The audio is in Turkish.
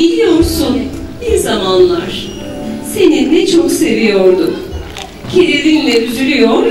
Biliyorsun bir zamanlar seni ne çok seviyordum. Kederinle üzülüyor.